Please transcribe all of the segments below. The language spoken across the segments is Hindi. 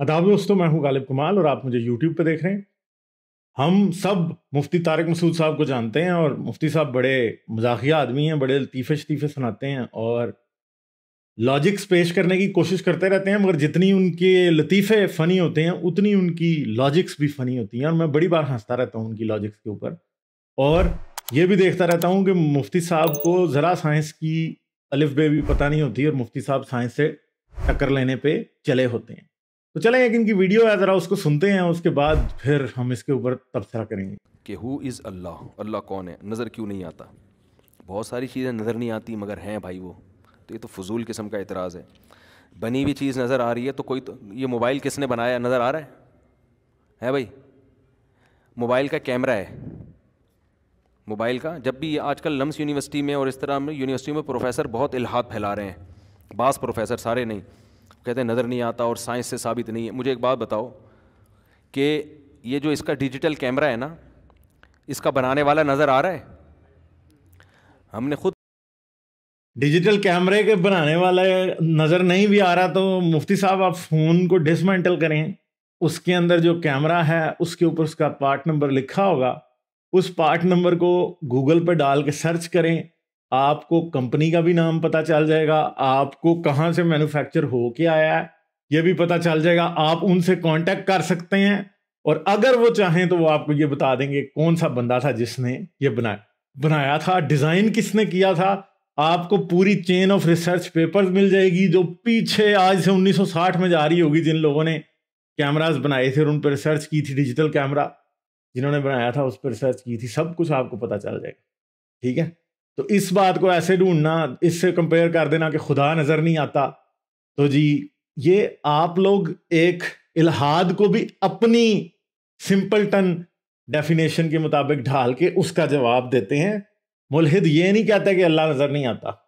अदाब दोस्तों, मैं हूँ गालिब कमाल और आप मुझे यूट्यूब पर देख रहे हैं। हम सब मुफ्ती तारक मसूद साहब को जानते हैं और मुफ्ती साहब बड़े मजाकिया आदमी हैं, बड़े लतीफ़े शतीफ़े सुनाते हैं और लॉजिक्स पेश करने की कोशिश करते रहते हैं, मगर जितनी उनके लतीफ़े फ़नी होते हैं, उतनी उनकी लॉजिक्स भी फ़नी होती हैं और मैं बड़ी बार हंसता रहता हूँ उनकी लॉजिक्स के ऊपर। और ये भी देखता रहता हूँ कि मुफ्ती साहब को ज़रा साइंस की अलिफ बे भी पता नहीं होती और मुफ्ती साहब साइंस से टक्कर लेने पे चले होते हैं। तो चलें एक इनकी वीडियो है, ज़रा उसको सुनते हैं, उसके बाद फिर हम इसके ऊपर तबसरा करेंगे। कि हु इज़ अल्लाह अल्लाह कौन है? नज़र क्यों नहीं आता? बहुत सारी चीज़ें नज़र नहीं आती, मगर हैं भाई वो। तो ये तो फजूल किस्म का एतराज़ है। बनी हुई चीज़ नज़र आ रही है तो कोई तो ये मोबाइल किसने बनाया? नज़र आ रहा है? है भाई? मोबाइल का कैमरा है। मोबाइल का? जब भी आजकल लम्स यूनिवर्सिटी में और इस तरह में यूनिवर्सिटी में प्रोफेसर बहुत इलाहाद फैला रहे हैं। बास प्रोफेसर, सारे नहीं। कहते हैं, नज़र नहीं आता और साइंस से साबित नहीं है। मुझे एक बात बताओ कि ये जो इसका डिजिटल कैमरा है ना, इसका बनाने वाला नज़र आ रहा है? हमने खुद डिजिटल कैमरे के बनाने वाला नज़र नहीं भी आ रहा तो मुफ्ती साहब, आप फ़ोन को डिसमेंटल करें। उसके अंदर जो कैमरा है, उसके ऊपर उसका पार्ट नंबर लिखा होगा। उस पार्ट नंबर को गूगल पर डाल के सर्च करें। आपको कंपनी का भी नाम पता चल जाएगा, आपको कहाँ से मैन्युफैक्चर हो के आया है, ये भी पता चल जाएगा, आप उनसे कांटेक्ट कर सकते हैं, और अगर वो चाहें तो वो आपको ये बता देंगे कौन सा बंदा था जिसने ये बनाया। बनाया था डिज़ाइन किसने किया था, आपको पूरी चेन ऑफ़ रिसर्च पेपर्स मिल जाएगी, जो पीछे आज से 1960 में जा रही होगी, जिन लोगों ने कैमराज बनाए थे और उन पर रिसर्च की थी डिजिटल कैमरा जिन्होंने बनाया था, उस पर रिसर्च की थी, सब कुछ आपको पता चल जाएगा। ठीक है? तो इस बात को ऐसे ढूंढना, इससे कंपेयर कर देना कि खुदा नज़र नहीं आता। तो जी, ये आप लोग एक इलाहाद को भी अपनी सिंपल टन डेफिनेशन के मुताबिक ढाल के उसका जवाब देते हैं। मुलहिद ये नहीं कहता कि अल्लाह नज़र नहीं आता।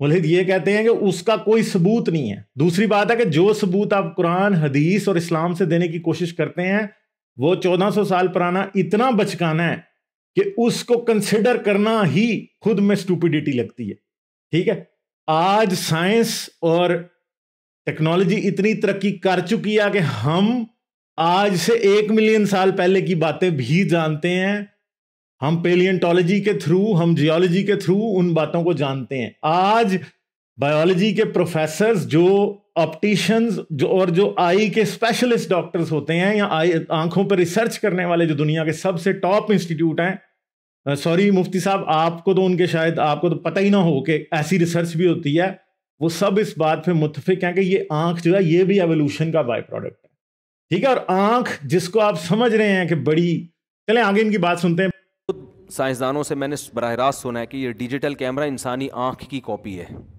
मुलहिद ये कहते हैं कि उसका कोई सबूत नहीं है। दूसरी बात है कि जो सबूत आप कुरान, हदीस और इस्लाम से देने की कोशिश करते हैं, वो 1400 साल पुराना इतना बचकाना है कि उसको कंसिडर करना ही खुद में स्टूपिडिटी लगती है। ठीक है? आज साइंस और टेक्नोलॉजी इतनी तरक्की कर चुकी है कि हम आज से एक मिलियन साल पहले की बातें भी जानते हैं। हम पेलियंटोलॉजी के थ्रू हम जियोलॉजी के थ्रू उन बातों को जानते हैं। आज बायोलॉजी के प्रोफेसर जो ऑप्टिशियंस जो और जो आई के स्पेशलिस्ट डॉक्टर्स होते हैं या आई, आँखों पर रिसर्च करने वाले जो दुनिया के सबसे टॉप इंस्टीट्यूट हैं सॉरी मुफ्ती साहब, आपको तो उनके शायद, आपको तो पता ही ना हो कि ऐसी रिसर्च भी होती है। वो सब इस बात पे मुतफिक हैं कि ये आँख जो है, ये भी एवोल्यूशन का बाय प्रोडक्ट है। ठीक है? और आँख जिसको आप समझ रहे हैं कि बड़ी, चले आगे इनकी बात सुनते हैं। साइंसदानों से मैंने बरह रास्त सुना है कि ये डिजिटल कैमरा इंसानी आँख की कॉपी है।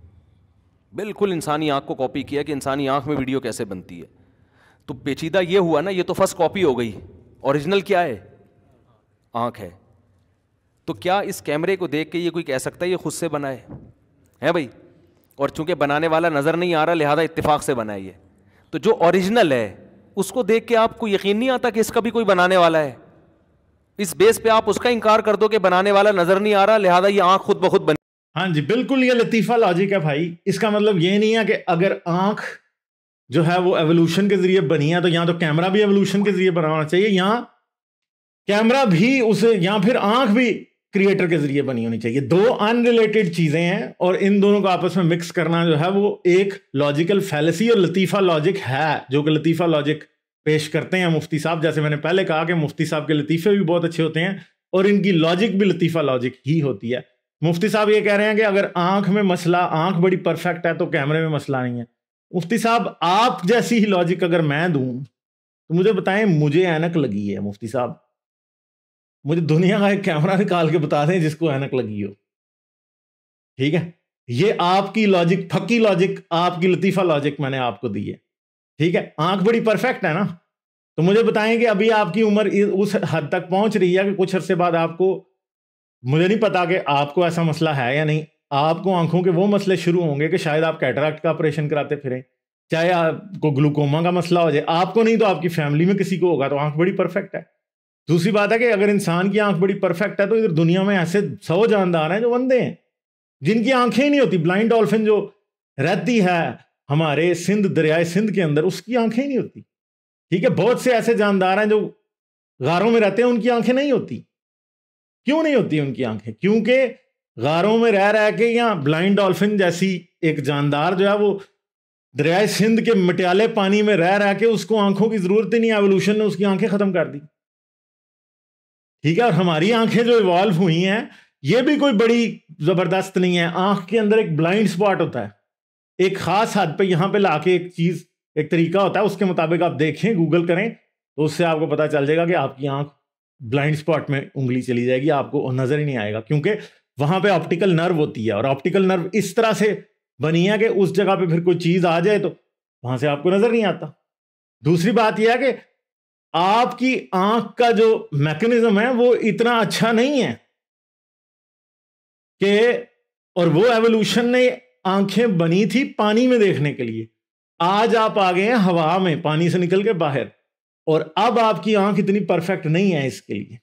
बिल्कुल इंसानी आँख को कॉपी किया कि इंसानी आँख में वीडियो कैसे बनती है। तो पेचीदा ये हुआ ना, ये तो फ़र्स्ट कॉपी हो गई। ओरिजिनल क्या है? आँख है। तो क्या इस कैमरे को देख के ये कोई कह सकता है, ये खुद से बना है? है भाई? और चूँकि बनाने वाला नज़र नहीं आ रहा, लिहाजा इत्तेफाक से बना है ये। तो जो ओरिजिनल है, उसको देख के आपको यकीन नहीं आता कि इसका भी कोई बनाने वाला है। इस बेस पे आप उसका इंकार कर दो कि बनाने वाला नज़र नहीं आ रहा, लिहाजा ये आँख खुद ब खुद बनी हाँ जी, बिल्कुल ये लतीफ़ा लॉजिक है भाई। इसका मतलब ये नहीं है कि अगर आँख जो है वो एवोल्यूशन के ज़रिए बनी है तो यहाँ तो कैमरा भी एवोल्यूशन के ज़रिए बना होना चाहिए यहाँ कैमरा भी उसे, या फिर आँख भी क्रिएटर के ज़रिए बनी होनी चाहिए। दो अनरिलेटेड चीज़ें हैं, और इन दोनों को आपस में मिक्स करना जो है वो एक लॉजिकल फैलसी और लतीफ़ा लॉजिक है, जो कि लतीफ़ा लॉजिक पेश करते हैं मुफ्ती साहब। जैसे मैंने पहले कहा कि मुफ्ती साहब के लतीफ़े भी बहुत अच्छे होते हैं, और इनकी लॉजिक भी लतीफ़ा लॉजिक ही होती है। मुफ्ती साहब ये कह रहे हैं कि अगर आँख में मसला, आँख बड़ी परफेक्ट है तो कैमरे में मसला नहीं है। मुफ्ती साहब, आप जैसी ही लॉजिक अगर मैं दूँ तो मुझे बताएँ, मुझे एनक लगी है, मुफ्ती साहब। मुझे दुनिया का एक कैमरा निकाल के बता दें, जिसको एनक लगी हो। ठीक है? ये आपकी लॉजिक फकी लॉजिक आपकी लतीफ़ा लॉजिक मैंने आपको दी है। ठीक है? आँख बड़ी परफेक्ट है ना? तो मुझे बताएँ कि अभी आपकी उम्र उस हद तक पहुँच रही है कि कुछ अरसे बाद आपको मुझे नहीं पता कि आपको ऐसा मसला है या नहीं। आपको आँखों के वो मसले शुरू होंगे कि शायद आप कैटराक्ट का ऑपरेशन कराते फिरें, चाहे आपको ग्लूकोमा का मसला हो जाए। आपको नहीं तो आपकी फैमिली में किसी को होगा तो आँख बड़ी परफेक्ट है। दूसरी बात है कि अगर इंसान की आँख बड़ी परफेक्ट है तो इधर दुनिया में ऐसे सौ जानदार हैं जो बंदे हैं, जिनकी आँखें ही नहीं होती। ब्लाइंड डॉल्फिन जो रहती है हमारे सिंध, दरियाए सिंध के अंदर, उसकी आँखें ही नहीं होती। ठीक है, बहुत से ऐसे जानदार हैं जो गारों में रहते हैं, उनकी आँखें नहीं होती। क्यों नहीं होती उनकी आँखें? क्योंकि गारों में रह रह के या ब्लाइंड डॉल्फिन जैसी एक जानदार जो है वो दरियाए सिंध के मटियाले पानी में रह रह के उसको आँखों की ज़रूरत ही नहीं एवोल्यूशन ने उसकी आँखें खत्म कर दी। ठीक है, और हमारी आँखें जो इवॉल्व हुई हैं, ये भी कोई बड़ी ज़बरदस्त नहीं है। आँख के अंदर एक ब्लाइंड स्पॉट होता है। एक खास हद पे यहाँ पे लाके एक चीज़, एक तरीका होता है, उसके मुताबिक आप देखें, गूगल करें तो उससे आपको पता चल जाएगा कि आपकी आँख ब्लाइंड स्पॉट में उंगली चली जाएगी, आपको नज़र ही नहीं आएगा, क्योंकि वहाँ पे ऑप्टिकल नर्व होती है और ऑप्टिकल नर्व इस तरह से बनी है कि उस जगह पे फिर कोई चीज़ आ जाए तो वहाँ से आपको नज़र नहीं आता। दूसरी बात यह है कि आपकी आँख का जो मैकेनिज्म है, वो इतना अच्छा नहीं है कि, और वो एवोल्यूशन ने आँखें बनी थी पानी में देखने के लिए। आज आप आ गए हैं हवा में, पानी से निकल के बाहर। और अब आपकी आँख इतनी परफेक्ट नहीं है इसके लिए।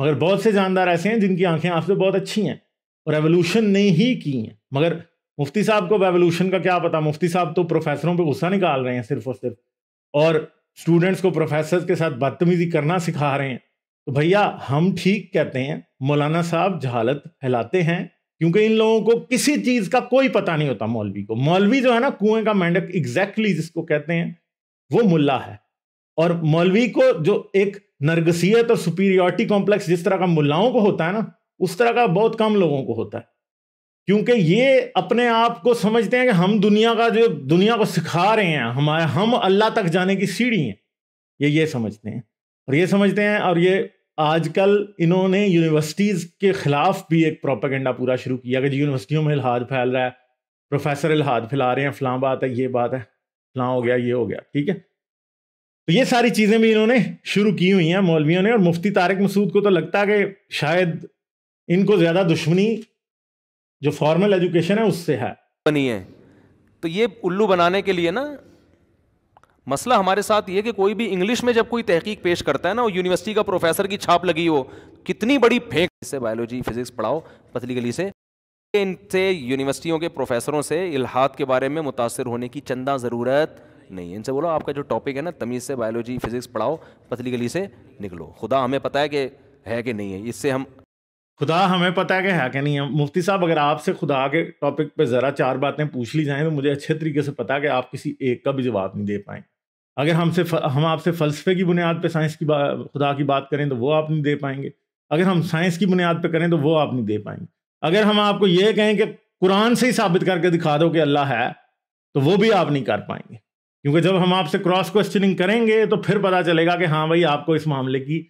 मगर बहुत से जानदार ऐसे हैं जिनकी आँखें आपसे बहुत अच्छी हैं और एवोल्यूशन ने ही की हैं। मगर मुफ्ती साहब को एवोल्यूशन का क्या पता? मुफ्ती साहब तो प्रोफेसरों पे गुस्सा निकाल रहे हैं सिर्फ़ और सिर्फ़। और स्टूडेंट्स को प्रोफेसर के साथ बदतमीजी करना सिखा रहे हैं। तो भैया, हम ठीक कहते हैं, मौलाना साहब जहालत फैलाते हैं, क्योंकि इन लोगों को किसी चीज़ का कोई पता नहीं होता मौलवी को। मौलवी जो है ना, कुएँ का मेंढक एग्जैक्टली जिसको कहते हैं, वो मुल्ला है। और मौलवी को जो एक नरगसियत और सुपीरियोरिटी कॉम्प्लेक्स जिस तरह का मुल्लाओं को होता है ना, उस तरह का बहुत कम लोगों को होता है। क्योंकि ये अपने आप को समझते हैं कि हम दुनिया का जो, दुनिया को सिखा रहे हैं, हमारे, हम अल्लाह तक जाने की सीढ़ी हैं। ये ये समझते हैं। और ये समझते हैं और ये आजकल इन्होंने यूनिवर्सिटीज़ के ख़िलाफ़ भी एक प्रोपागेंडा पूरा शुरू किया कि यूनिवर्सिटियों में इलाहाद फैल रहा है प्रोफेसर इलाहाद फैला रहे हैं, फ़लाँ बात है, ये बात है, फ़लाँ हो गया, ये हो गया, ठीक है? तो ये सारी चीज़ें भी इन्होंने शुरू की हुई हैं, मौलवियों ने, और मुफ्ती तारिक मसूद को तो लगता है कि शायद इनको ज़्यादा दुश्मनी जो फॉर्मल एजुकेशन है उससे है। बनी है। तो ये उल्लू बनाने के लिए ना, मसला हमारे साथ ये कि कोई भी इंग्लिश में जब कोई तहकीक पेश करता है ना वो यूनिवर्सिटी का प्रोफेसर की छाप लगी हो, कितनी बड़ी फेंक इससे बायोलॉजी फिजिक्स पढ़ाओ, पतली गली से। इनसे यूनिवर्सिटियों के प्रोफेसरों से इलाहाद के बारे में मुतासर होने की चंदा ज़रूरत नहीं, इनसे बोलो, आपका जो टॉपिक है ना, तमीज़ से बायोलॉजी फिजिक्स पढ़ाओ, पतली गली से निकलो। खुदा हमें पता है कि है कि नहीं है, इससे हम खुदा हमें पता है कि है कि नहीं है। मुफ्ती साहब, अगर आपसे खुदा के टॉपिक पे ज़रा चार बातें पूछ ली जाएँ तो मुझे अच्छे तरीके से पता है कि आप किसी एक का भी जवाब नहीं दे पाए। अगर हमसे हम आपसे फ़लसफ़े की बुनियाद पर साइंस की खुदा की बात करें तो वो आप नहीं दे पाएँगे। अगर हम साइंस की बुनियाद पर करें तो वो आप नहीं दे पाएँगे। अगर हम आपको ये कहें कि कुरान से ही साबित करके दिखा दो कि अल्लाह है तो वो भी आप नहीं कर पाएँगे। क्योंकि जब हम आपसे क्रॉस क्वेश्चनिंग करेंगे तो फिर पता चलेगा कि हाँ भाई, आपको इस मामले की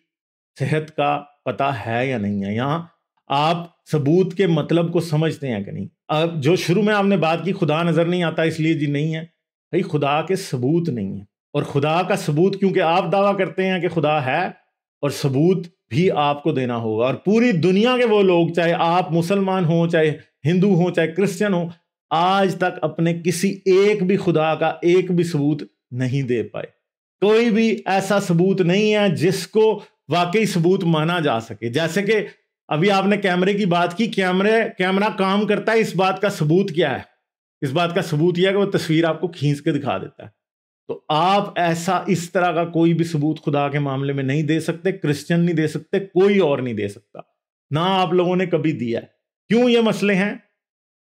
सेहत का पता है या नहीं है। यहाँ आप सबूत के मतलब को समझते हैं कि नहीं। अब जो शुरू में आपने बात की, खुदा नज़र नहीं आता, इसलिए जी नहीं है। भाई, खुदा के सबूत नहीं है। और खुदा का सबूत क्योंकि आप दावा करते हैं कि खुदा है, और सबूत भी आपको देना होगा। और पूरी दुनिया के वो लोग, चाहे आप मुसलमान हो, चाहे हिंदू हो, चाहे क्रिश्चियन हो आज तक अपने किसी एक भी खुदा का एक भी सबूत नहीं दे पाए। कोई भी ऐसा सबूत नहीं है जिसको वाकई सबूत माना जा सके। जैसे कि अभी आपने कैमरे की बात की, कैमरे, कैमरा काम करता है, इस बात का सबूत क्या है? इस बात का सबूत यह है कि वो तस्वीर आपको खींच के दिखा देता है। तो आप ऐसा इस तरह का कोई भी सबूत खुदा के मामले में नहीं दे सकते, क्रिश्चियन नहीं दे सकते, कोई और नहीं दे सकता। ना आप लोगों ने कभी दिया है। क्यों ये मसले हैं?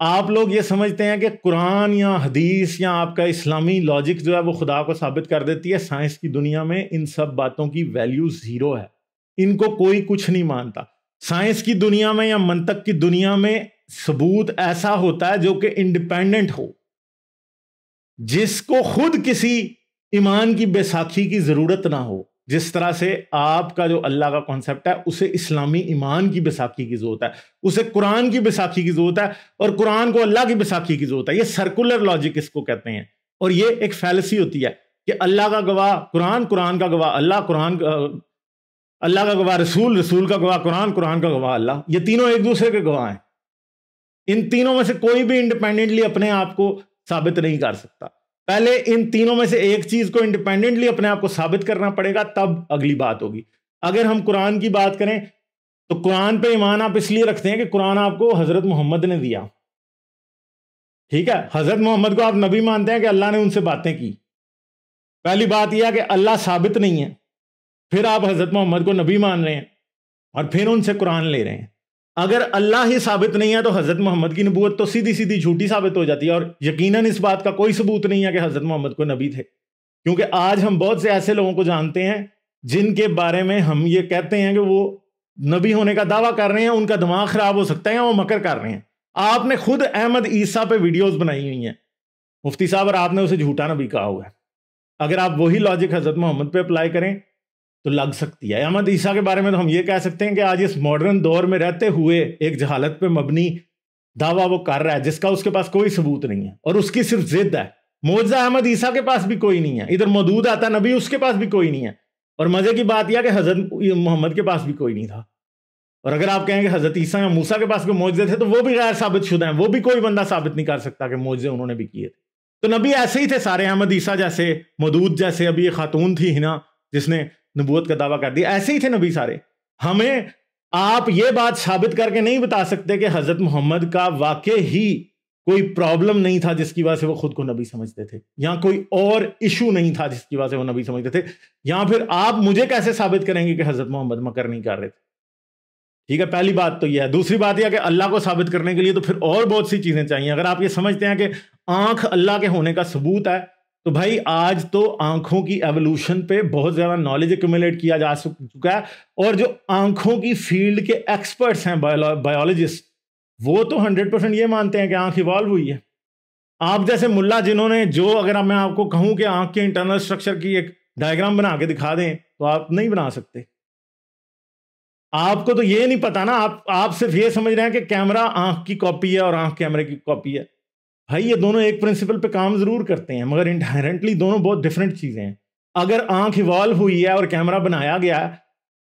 आप लोग ये समझते हैं कि कुरान या हदीस या आपका इस्लामी लॉजिक जो है वो खुदा को साबित कर देती है। साइंस की दुनिया में इन सब बातों की वैल्यू ज़ीरो है। इनको कोई कुछ नहीं मानता। साइंस की दुनिया में या मंतक की दुनिया में सबूत ऐसा होता है जो कि इंडिपेंडेंट हो। जिसको खुद किसी ईमान की बैसाखी की ज़रूरत ना हो। जिस तरह से आपका जो अल्लाह का कॉन्सेप्ट है, उसे इस्लामी ईमान की बैसाखी की ज़रूरत है। उसे कुरान की बैसाखी की ज़रूरत है और कुरान को अल्लाह की बैसाखी की ज़रूरत है। ये सर्कुलर लॉजिक इसको कहते हैं। और ये एक फैलसी होती है कि अल्लाह का गवाह कुरान कुरान का गवाह अल्लाह, कुरान अल्लाह का गवाह रसूल रसूल का गवाह कुरान कुरान का गवाह अल्लाह। ये तीनों एक दूसरे के गवाह हैं। इन तीनों में से कोई भी इंडिपेंडेंटली अपने आप को साबित नहीं कर सकता। पहले इन तीनों में से एक चीज़ को इंडिपेंडेंटली अपने आप को साबित करना पड़ेगा, तब अगली बात होगी। अगर हम कुरान की बात करें तो कुरान पे ईमान आप इसलिए रखते हैं कि कुरान आपको हज़रत मोहम्मद ने दिया। ठीक है? हज़रत मोहम्मद को आप नबी मानते हैं कि अल्लाह ने उनसे बातें की। पहली बात यह है कि अल्लाह साबित नहीं है। फिर आप हज़रत मोहम्मद को नबी मान रहे हैं और फिर उनसे कुरान ले रहे हैं। अगर अल्लाह ही साबित नहीं है तो हज़रत मोहम्मद की नबूत तो सीधी सीधी झूठी साबित हो जाती है और यकीनन इस बात का कोई सबूत नहीं है कि हज़रत मोहम्मद को नबी थे। क्योंकि आज हम बहुत से ऐसे लोगों को जानते हैं जिनके बारे में हम ये कहते हैं कि वो नबी होने का दावा कर रहे हैं, उनका दिमाग खराब हो सकता है वो मकर कर रहे हैं। आपने खुद अहमद ईसा पे वीडियोस बनाई हुई हैं। मुफ्ती साहब और आपने उसे झूठा नबी कहा हुआ है। अगर आप वही लॉजिक हज़रत मोहम्मद पे अप्लाई करें तो लग सकती है। अहमद ईसा के बारे में तो हम ये कह सकते हैं कि आज इस मॉडर्न दौर में रहते हुए एक जहालत पे मबनी दावा वो कर रहा है, जिसका उसके पास कोई सबूत नहीं है और उसकी सिर्फ़ जिद है। मोजा अहमद ईसा के पास भी कोई नहीं है। इधर मौजूद आता नबी उसके पास भी कोई नहीं है। और मज़े की बात यह कि हज़रत मोहम्मद के पास भी कोई नहीं था। और अगर आप कहेंगे हज़रत ईसा या मूसा के पास कोई मोजे थे तो वो भी गैर साबित शुदा हैं। वो भी कोई बंदा साबित नहीं कर सकता कि मोजे उन्होंने भी किए थे। तो नबी ऐसे ही थे सारे अहमद ईसा जैसे, मदूद जैसे अभी ये खातून थी हिना, जिसने नबूत का दावा कर दिया। ऐसे ही थे नबी सारे। हमें आप ये बात साबित करके नहीं बता सकते कि हज़रत मोहम्मद का वाकई ही कोई प्रॉब्लम नहीं था जिसकी वजह से वो खुद को नबी समझते थे, या कोई और इशू नहीं था जिसकी वजह से वो नबी समझते थे। या फिर आप मुझे कैसे साबित करेंगे कि हज़रत मोहम्मद मकर नहीं कर रहे थे? ठीक है, पहली बात तो यह है। दूसरी बात यह कि अल्लाह को साबित करने के लिए तो फिर और बहुत सी चीज़ें चाहिए। अगर आप ये समझते हैं कि आँख अल्लाह के होने का सबूत है तो भाई, आज तो आँखों की एवोल्यूशन पे बहुत ज़्यादा नॉलेज एक्यूमुलेट किया जा चुका है और जो आँखों की फ़ील्ड के एक्सपर्ट्स हैं बायोलॉजिस्ट वो तो हंड्रेड परसेंट ये मानते हैं कि आँख इवॉल्व हुई है। आप जैसे मुल्ला, जिन्होंने जो, अगर मैं आपको कहूँ कि आँख के इंटरनल स्ट्रक्चर की एक डायग्राम बना के दिखा दें तो आप नहीं बना सकते। आपको तो ये नहीं पता ना, आप आप सिर्फ़ ये समझ रहे हैं कि कैमरा आँख की कॉपी है और आँख कैमरे की कॉपी है। भाई, ये दोनों एक प्रिंसिपल पे काम ज़रूर करते हैं, मगर इंटरेंटली दोनों बहुत डिफरेंट चीज़ें हैं। अगर आँख इवॉल्व हुई है और कैमरा बनाया गया है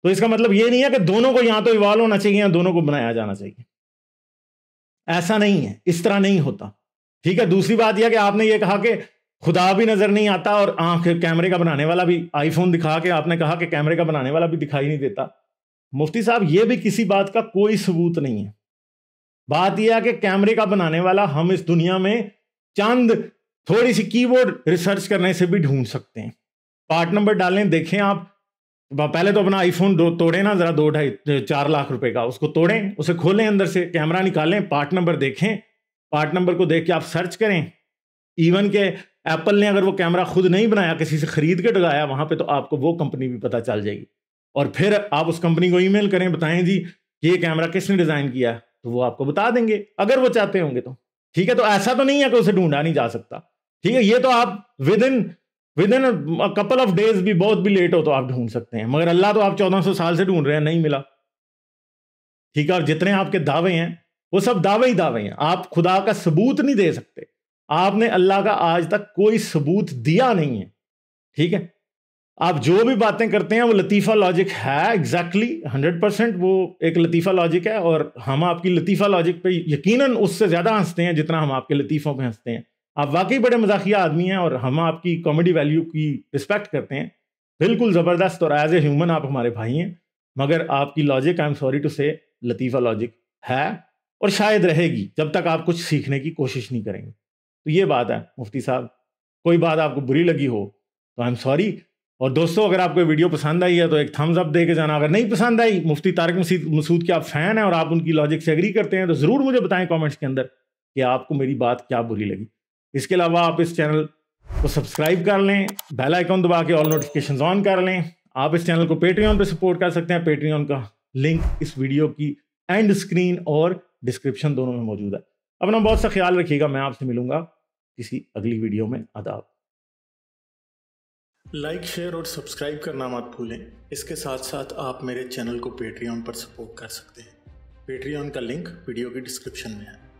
तो इसका मतलब ये नहीं है कि दोनों को यहाँ तो इवॉल्व होना चाहिए या दोनों को बनाया जाना चाहिए। ऐसा नहीं है, इस तरह नहीं होता। ठीक है, दूसरी बात यह कि आपने ये कहा कि खुदा भी नज़र नहीं आता और आँख कैमरे का बनाने वाला भी आईफोन दिखा के आपने कहा कि कैमरे का बनाने वाला भी दिखाई नहीं देता। मुफ्ती साहब, ये भी किसी बात का कोई सबूत नहीं है। बात यह है कि कैमरे का बनाने वाला हम इस दुनिया में चंद, थोड़ी सी कीबोर्ड रिसर्च करने से भी ढूंढ सकते हैं। पार्ट नंबर डालें, देखें आप। पहले तो अपना आईफोन तोड़ें ना, ज़रा दो ढाई, चार लाख रुपए का, उसको तोड़ें, उसे खोलें अंदर से, कैमरा निकालें, पार्ट नंबर देखें। पार्ट नंबर को देख के आप सर्च करें। इवन के एप्पल ने अगर वो कैमरा खुद नहीं बनाया, किसी से खरीद के डगाया, वहाँ पे तो आपको वो कंपनी भी पता चल जाएगी। और फिर आप उस कंपनी को ईमेल करें, बताएँ जी ये कैमरा किसने डिज़ाइन किया? तो वो आपको बता देंगे, अगर वो चाहते होंगे तो। ठीक है तो ऐसा तो नहीं है कि उसे ढूंढा नहीं जा सकता। ठीक है, ये तो आप within within couple of days भी, बहुत भी लेट हो तो आप ढूंढ सकते हैं। मगर अल्लाह तो आप चौदह सौ साल से ढूंढ रहे हैं, नहीं मिला। ठीक है, और जितने आपके दावे हैं, वो सब दावे ही दावे हैं। आप खुदा का सबूत नहीं दे सकते। आपने अल्लाह का आज तक कोई सबूत दिया नहीं है। ठीक है आप जो भी बातें करते हैं, वो लतीफ़ा लॉजिक है एग्जैक्टली हंड्रेड परसेंट वो एक लतीफ़ा लॉजिक है, और हम आपकी लतीफ़ा लॉजिक पे यकीनन उससे ज़्यादा हँसते हैं जितना हम आपके लतीफ़ों पे हँसते हैं। आप वाकई बड़े मजाकिया आदमी हैं, और हम आपकी कॉमेडी वैल्यू की रिस्पेक्ट करते हैं। बिल्कुल ज़बरदस्त, और एज ए ह्यूमन आप हमारे भाई हैं, मगर आपकी logic I am sorry to से लतीफ़ा लॉजिक है, और शायद रहेगी, जब तक आप कुछ सीखने की कोशिश नहीं करेंगे। तो ये बात है, मुफ्ती साहब, कोई बात आपको बुरी लगी हो तो आई एम सॉरी और दोस्तों, अगर आपको वीडियो पसंद आई है तो एक थम्स अप दे के जाना। अगर नहीं पसंद आई, मुफ्ती तारक मसीद के आप फ़ैन हैं और आप उनकी लॉजिक से एग्री करते हैं तो ज़रूर मुझे बताएँ कमेंट्स के अंदर कि आपको मेरी बात क्या बुरी लगी। इसके अलावा आप इस चैनल को सब्सक्राइब कर लें बेल आइकॉन दबा के ऑल नोटिफिकेशन ऑन कर लें। आप इस चैनल को पेट्रियन पर सपोर्ट कर सकते हैं। पेट्रियन का लिंक इस वीडियो की एंड स्क्रीन और डिस्क्रिप्शन दोनों में मौजूद है। अपना बहुत सा ख्याल रखिएगा, मैं आपसे मिलूँगा किसी अगली वीडियो में। आदाब। लाइक शेयर और सब्सक्राइब करना मत भूलें। इसके साथ साथ आप मेरे चैनल को पेट्रियन पर सपोर्ट कर सकते हैं। पेट्रियन का लिंक वीडियो के डिस्क्रिप्शन में है।